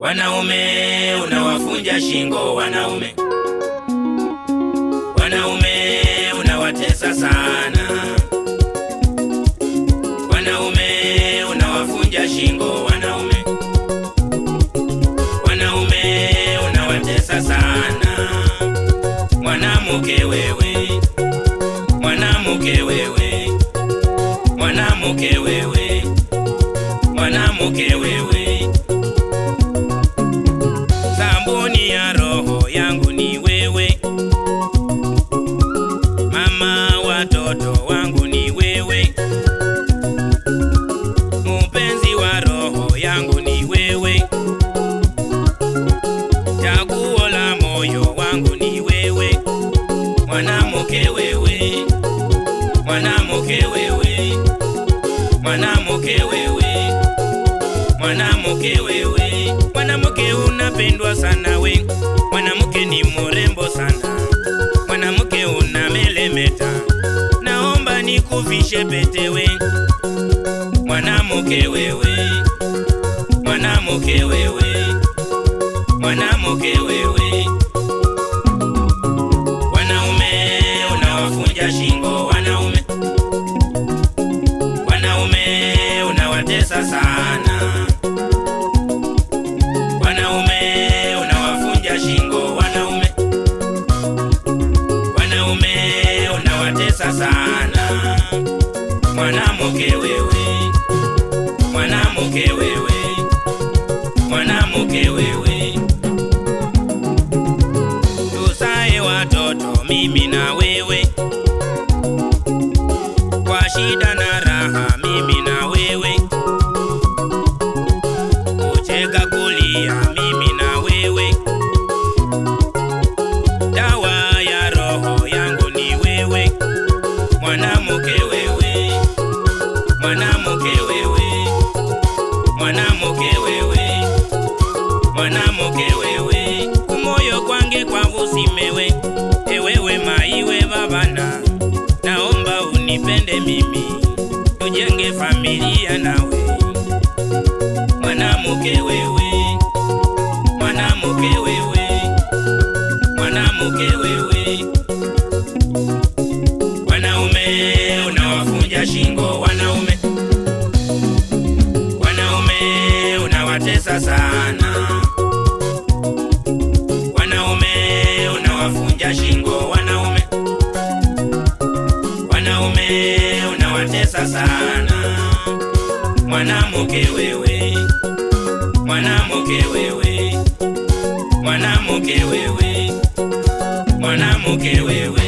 Wanaume unawafunja shingo, wanaume. Wanaume unawatesa sana, wanaume unawafunja shingo, wanaume. Wanaume unawatesa sana, mwanamke wewe, mwanamke wewe, mwanamke wewe, mwanamke wewe, mwanamke wewe, mwanamke wewe, mwanamke unapendwa sana we, mwanamke ni mrembo sana, mwanamke unamelemeta, naomba nikuvishe pete we, mwanamke wewe, mwanamke wewe, mwanamke wewe, wanaume unawafunja shingo, wanaume mwanamke wewe, mwanamke wewe, mwanamke wewe, tusae watoto mimi na mwanamke wewe, kumoyo kwange kwavusimewe, ewewe maiwe babana, naomba unipende mimi, tujenge familia nawe. Mwanamuke wewe, mwanamuke wewe, mwanamuke wewe, wanaume unawatesa sana, mwanamke wewe mwanamke wewe, mwanamke wewe, mwanamke wewe.